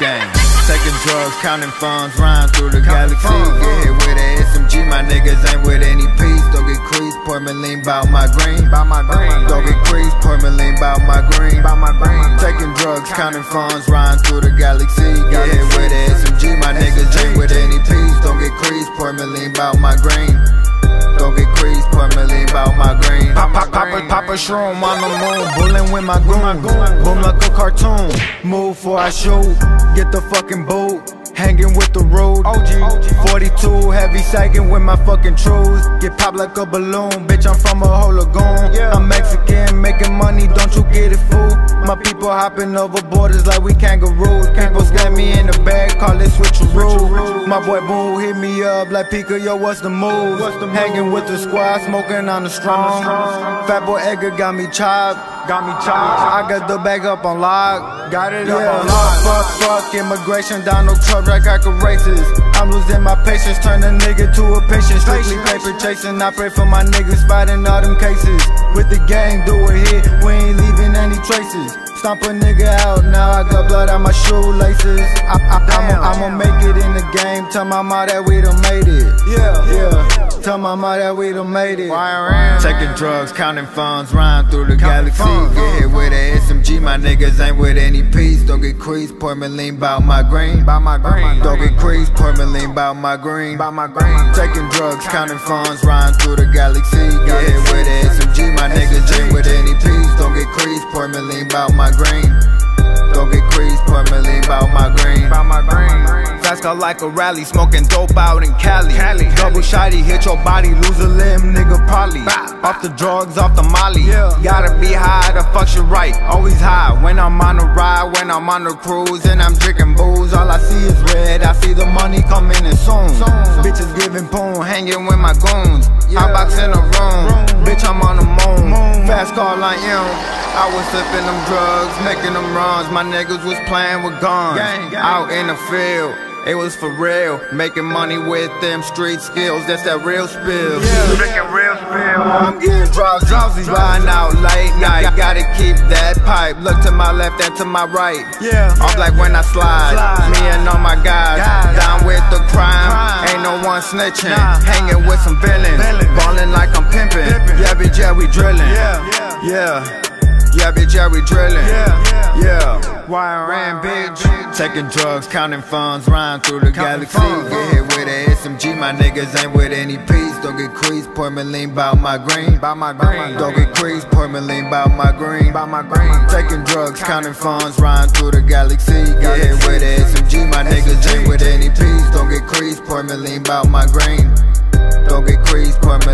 Gang. Taking drugs, counting funds, rhyme through the galaxy. Get hit with a SMG, my niggas ain't with any peace. Don't get creased, pour me lean bout my green. Bout my green. Don't get creased, pour me lean bout my green. Bout my green. Taking drugs, counting funds, rhyme through the galaxy. Get hit with a SMG, my niggas ain't with any peace. Don't get creased, pour me lean bout my green. Don't get creased, pour me lean bout my green. Pop, pop, pop, a, pop a shroom on the moon, bullin' with my goon. Boom like a cartoon. Move before I shoot. Get the fucking boot. Hanging with the road. OG. 42, heavy sagging with my fucking truths. Get popped like a balloon. Bitch, I'm from a whole lagoon. I'm Mexican, making money, don't you get it, fool? My people hopping over borders like we kangaroos. People scan me in the bag, call it switcheroo. My boy Boo hit me up like Pika, yo, what's the move? Hanging with the squad, smoking on the strong. Fat boy Edgar got me chopped. Got me chopped. I got the bag up on lock. Got it up on lock. Fuck, fuck, immigration, Donald Trump, like I could races. I'm losing my patience, turn a nigga to a patient. Strictly paper chasing. I pray for my niggas fighting all them cases. With the gang, do a hit, we ain't leaving any traces. Stomp a nigga out, now I got blood on my shoelaces. I, I, I'ma, I'ma make it in the game. Tell my mama that we done made it. Yeah, yeah. Tell my mama that we done made it. Taking drugs, counting funds, rhyme through the galaxy. Get hit with a SMG, my niggas ain't with any peace. Don't get creased, pour me lean bout my green. By my green. Don't get creased, pour me lean bout my green. By my green. Taking drugs, counting funds, rhyme through the galaxy. Hit with SMG, my niggas ain't with any peace. Don't get me lean bout my green. Don't get creased, pour me lean bout my green. By my green. Fast car like a rally, smoking dope out in Cali. Cali. Shotty, hit your body, lose a limb, nigga, probably. Off the drugs, off the molly. Yeah. Gotta be high, the fuck shit right. Always high when I'm on the ride, when I'm on the cruise, and I'm drinking booze. All I see is red, I see the money coming in soon. Bitches giving poon, hanging with my goons. I box in a room, bitch, I'm on the moon. Fast car like am. I was sipping them drugs, making them runs. My niggas was playing with guns. Gang, gang. Out in the field. It was for real, making money with them street skills. That's that real spill. Drinking real spill. I'm getting drowsy, drowsy, riding out late night. Gotta keep that pipe. Look to my left and to my right. Yeah. Off like when I slide. Slide. Me and all my guys, Guys. down with the crime. Crime. Ain't no one snitching. Nah. Hanging with some villains, Villains. ballin' like I'm pimping. Pimpin'. Yeah, bitch, yeah, we drilling. Yeah. yeah, yeah, bitch, yeah, we drilling. Yeah. yeah. Wire YRM, bitch. Taking drugs, counting funds, rhyme through the Counting galaxy. funds. Get hit with a SMG, my niggas ain't with any peace. Don't get creased, pour me lean bout my green. By my green. Don't get creased, pour me lean bout my green. By my green. Taking drugs, counting funds, rhyme through the galaxy. Get hit with a SMG, my niggas ain't with any peace. Don't get creased, pour me lean bout my green. Don't get creased, pour me